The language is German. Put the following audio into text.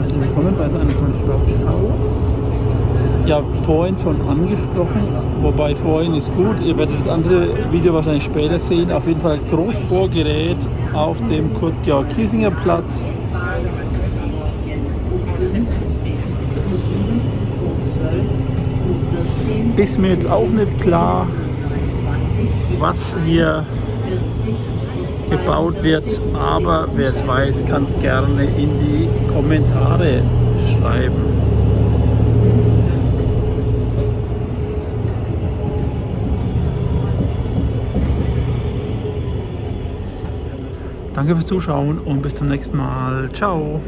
herzlich willkommen bei Sanitanz.tv. Ja, vorhin schon angesprochen, wobei vorhin ist gut, ihr werdet das andere Video wahrscheinlich später sehen. Auf jeden Fall Großbohrgerät auf dem Kurt-Georg-Kiesinger Platz. Ist mir jetzt auch nicht klar, was hier gebaut wird, aber wer es weiß, kann es gerne in die Kommentare schreiben. Danke fürs Zuschauen und bis zum nächsten Mal. Ciao.